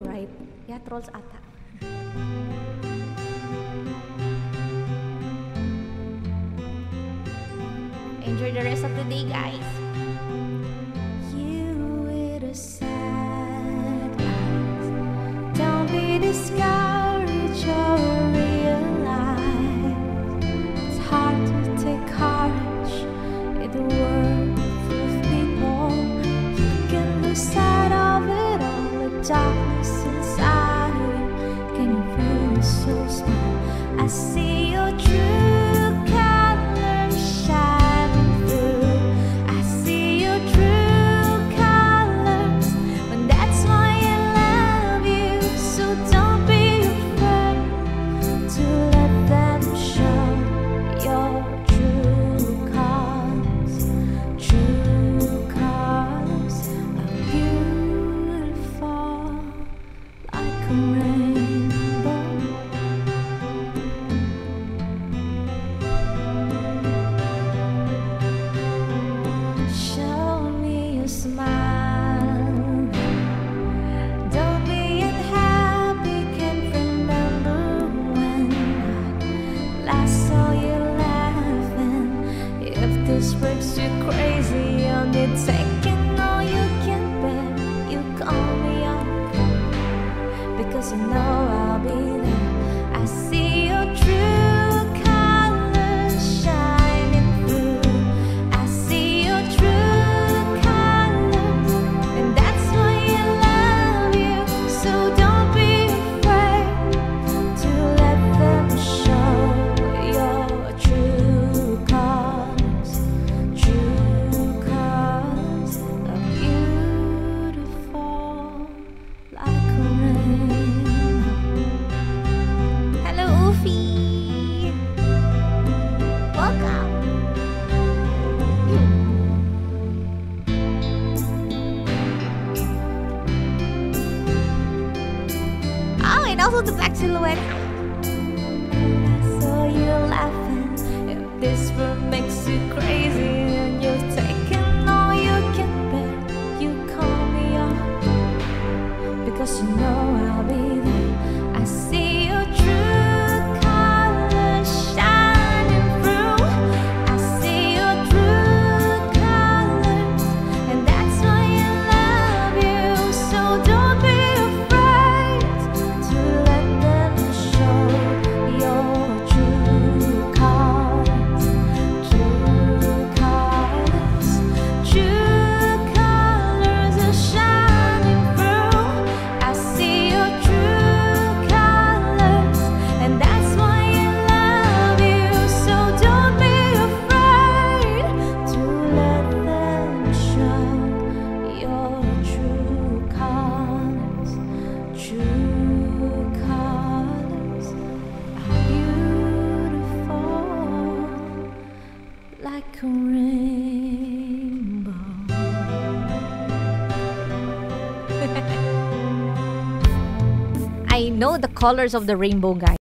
Right. Yeah, trolls ata. Enjoy the rest of the day, guys. You with a sad eyes. Don't be disguised. last. Oh, and also the black silhouette. I know the colors of the rainbow, guys.